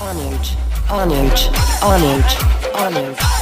On edge. On edge. On edge. On edge.